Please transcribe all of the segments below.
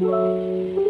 Música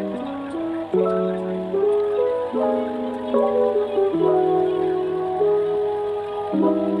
thank you.